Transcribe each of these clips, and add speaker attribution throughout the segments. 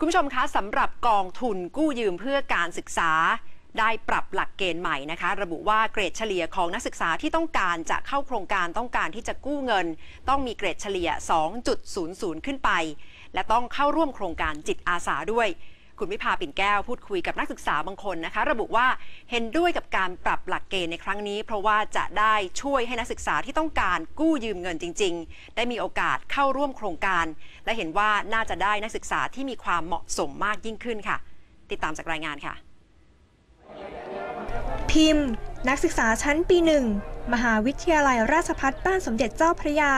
Speaker 1: คุณผู้ชมคะสำหรับกองทุนกู้ยืมเพื่อการศึกษา ได้ปรับหลักเกณฑ์ใหม่นะคะ ระบุว่าเกรดเฉลี่ยของนักศึกษาที่ต้องการจะเข้าโครงการต้องการที่จะกู้เงิน ต้องมีเกรดเฉลี่ย 2.00 ขึ้นไป และต้องเข้าร่วมโครงการจิตอาสาด้วย คุณวิภาปิ่นแก้วพูดคุยกับนักศึกษาบางคนนะคะ ระบุว่า เห็นด้วยกับการปรับหลักเกณฑ์ในครั้งนี้ เพราะว่าจะได้ช่วยให้นักศึกษาที่ต้องการกู้ยืมเงินจริง ๆ ได้มีโอกาสเข้าร่วมโครงการ และเห็นว่าน่าจะได้นักศึกษาที่มีความเหมาะสมมากยิ่งขึ้นค่ะ ติดตามจากรายงานค่ะ
Speaker 2: พิมพ์ นักศึกษาชั้นปีหนึ่งมหาวิทยาลัยราชภัฏบ้านสมเด็จเจ้าพระยา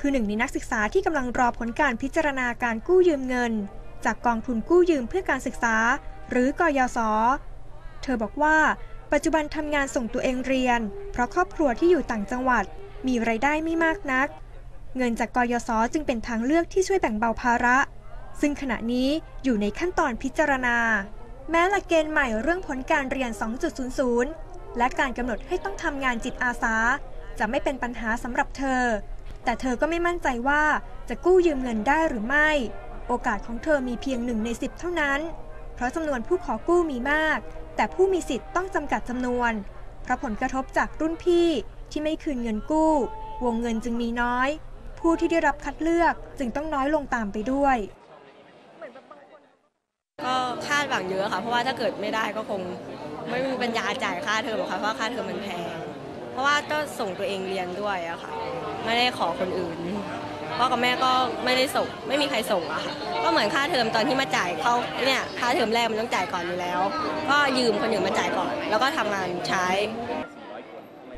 Speaker 2: คือหนึ่งในนักศึกษาที่กำลังรอผลการพิจารณาการกู้ยืมเงิน จากกองทุนกู้ยืมเพื่อการศึกษา หรือกยศ เธอบอกว่า ปัจจุบันทำงานส่งตัวเองเรียน เพราะครอบครัวที่อยู่ต่างจังหวัด มีไรายได้ไม่มากนัก เงินจากกยศจึงเป็นทางเลือกที่ช่วยแบ่งเบาภาระ ซึ่งขณะนี้อยู่ในขั้นตอนพิจารณา แม้หลักเกณฑ์ใหม่เรื่องผลการเรียน 2.00 และการกำหนดให้ต้องทำงานจิตอาสา จะไม่เป็นปัญหาสำหรับเธอ แต่เธอก็ไม่มั่นใจว่าจะกู้ยืมเงินได้หรือไม่ โอกาสของเธอมีเพียงหนึ่งในสิบเท่านั้น เพราะจำนวนผู้ขอกู้มีมาก แต่ผู้มีสิทธิ์ต้องจำกัดจำนวน เพราะผลกระทบจากรุ่นพี่ที่ไม่คืนเงินกู้ วงเงินจึงมีน้อย ผู้ที่ได้รับคัดเลือกจึงต้องน้อยลงตามไปด้วย
Speaker 3: ก็คาดหวังเยอะค่ะ เพราะว่าถ้าเกิดไม่ได้ก็คงไม่มีปัญญาจ่ายค่าเทอมหรอกค่ะเพราะว่าค่าเทอมมันแพง เพราะว่าก็ส่งตัวเองเรียนด้วยอะค่ะ ไม่ได้ขอคนอื่น พ่อกับแม่ก็ไม่ได้ส่ง ไม่มีใครส่งอะค่ะก็เหมือนค่าเทอมตอนที่มาจ่ายเขาเนี่ยค่าเทอมแรกมันต้องจ่ายก่อนอยู่แล้ว ก็ยืมคนอื่นมาจ่ายก่อน แล้วก็ทำงานใช้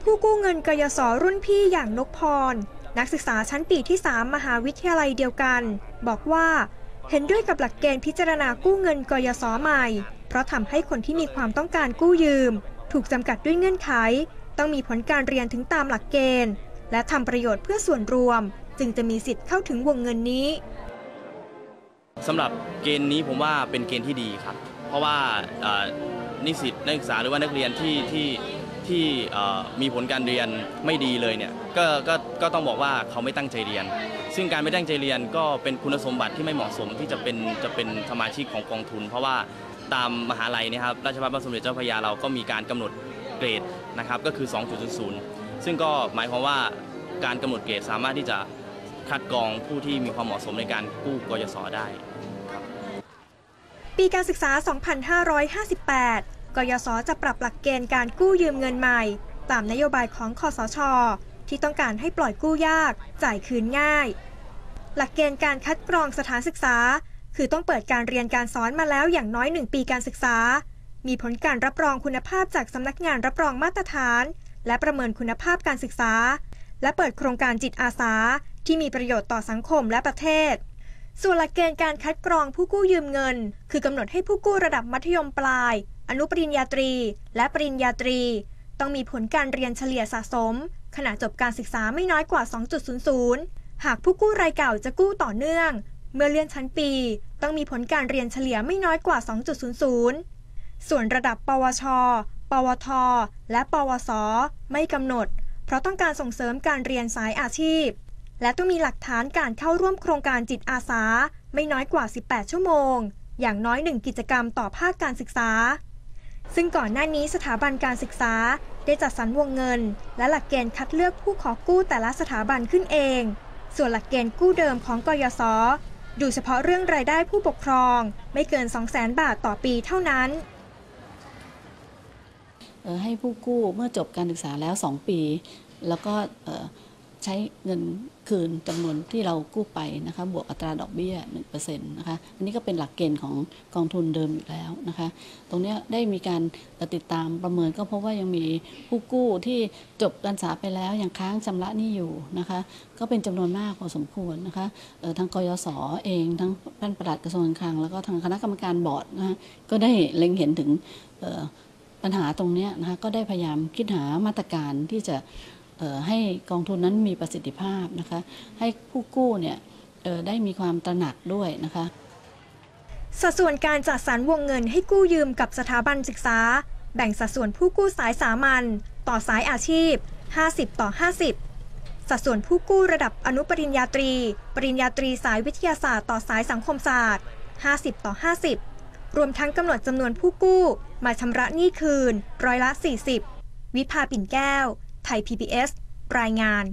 Speaker 2: ผู้กู้เงินกยศรุ่นพี่อย่างนกพร นักศึกษาชั้นปีที่ 3 มหาวิทยาลัยเดียวกัน บอกว่าเห็นด้วยกับหลักเกณฑ์พิจารณากู้เงินกยศใหม่ เพราะทำให้คนที่มีความต้องการกู้ยืม ถูกจำกัดด้วยเงื่อนไข ต้องมีผลการเรียนถึงตามหลักเกณฑ์ และทำประโยชน์เพื่อส่วนรวม จึงจะมีสิทธิ์เข้าถึงวงเงินนี้
Speaker 4: สำหรับเกณฑ์นี้ผมว่าเป็นเกณฑ์ที่ดีครับ เพราะว่านิสิตนักศึกษาหรือว่านักเรียนที่ที่ที่มีผลการเรียนไม่ดีเลยเนี่ยก็ก็ก็ต้องบอกว่าเขาไม่ตั้งใจเรียน ซึ่งการไม่ตั้งใจเรียนก็เป็นคุณสมบัติที่ไม่เหมาะสมที่จะเป็นจะเป็นสมาชิกของกองทุน เพราะว่าตามมหาลัยนะครับราชภัฏพระสมเด็จเจ้าพระยาเราก็มีการกำหนดเกรดนะครับก็คือ 2.00 ซึ่งก็หมายความว่าการกำหนดเกรดสามารถที่จะ คัดกรองผู้ที่มีความเหมาะสมในการกู้กยศได้
Speaker 2: ปีการศึกษา 2558 กยศจะปรับหลักเกณฑ์การกู้ยืมเงินใหม่ ตามนโยบายของคอสช ที่ต้องการให้ปล่อยกู้ยาก จ่ายคืนง่าย หลักเกณฑ์การคัดกรองสถานศึกษา คือต้องเปิดการเรียนการสอนมาแล้วอย่างน้อย 1 ปีการศึกษา มีผลการรับรองคุณภาพจากสำนักงานรับรองมาตรฐาน และประเมินคุณภาพการศึกษา และเปิดโครงการจิตอาสา ที่มีประโยชน์ต่อสังคมและประเทศ ส่วนหลักเกณฑ์การคัดกรองผู้กู้ยืมเงิน คือกำหนดให้ผู้กู้ระดับมัธยมปลาย อนุปริญญาตรี และปริญญาตรี ต้องมีผลการเรียนเฉลี่ยสะสม ขณะจบการศึกษาไม่น้อยกว่า 2.00 หากผู้กู้รายเก่าจะกู้ต่อเนื่อง เมื่อเลื่อนชั้นปี ต้องมีผลการเรียนเฉลี่ยไม่น้อยกว่า 2.00 ส่วนระดับ ปวช ปวท และ ปวส ไม่กำหนด เพราะต้องการส่งเสริมการเรียนสายอาชีพ และต้องมีหลักฐานการเข้าร่วมโครงการจิตอาสา ไม่น้อยกว่า 18 ชั่วโมง อย่างน้อยหนึ่งกิจกรรมต่อภาคการศึกษา ซึ่งก่อนหน้านี้สถาบันการศึกษาได้จัดสรรวงเงิน และหลักเกณฑ์คัดเลือกผู้ขอกู้แต่ละสถาบันขึ้นเอง ส่วนหลักเกณฑ์กู้เดิมของกยศดูเฉพาะเรื่องรายได้ผู้ปกครอง ไม่เกิน 200,000 บาทต่อปีเท่านั้น
Speaker 5: ให้ผู้กู้เมื่อจบการศึกษาแล้ว 2 ปี แล้วก็ ใช้เงินคืนจำนวนที่เรากู้ไปนะคะบวกอัตราดอกเบี้ย1%นะคะอันนี้ก็เป็นหลักเกณฑ์ของกองทุนเดิมอยู่แล้วนะคะตรงนี้ได้มีการติดตามประเมินก็พบว่ายังมีผู้กู้ที่จบการศึกษาไปแล้วยังค้างชำระหนี้อยู่นะคะก็เป็นจำนวนมากพอสมควรนะคะทางกยศเองทั้งท่านประหลัดกระทรวงการคลังแล้วก็ทางคณะกรรมการบอร์ดนะคะก็ได้เล็งเห็นถึงปัญหาตรงนี้นะคะก็ได้พยายามคิดหามาตรการที่จะ ให้กองทุนนั้นมีประสิทธิภาพนะคะให้ผู้กู้เนี่ยได้มีความตระหนักด้วยนะคะ
Speaker 2: สัดส่วนการจัดสรรวงเงินให้กู้ยืมกับสถาบันศึกษา แบ่งสัดส่วนผู้กู้สายสามัญต่อสายอาชีพ 50 ต่อ 50 สัดส่วนผู้กู้ระดับอนุปริญญาตรี ปริญญาตรีสายวิทยาศาสตร์ต่อสายสังคมศาสตร์ 50 ต่อ 50 รวมทั้งกำหนดจำนวนผู้กู้มาชำระหนี้คืน ร้อยละ 40 วิภาปิ่นแก้ว ไทย PBS รายงาน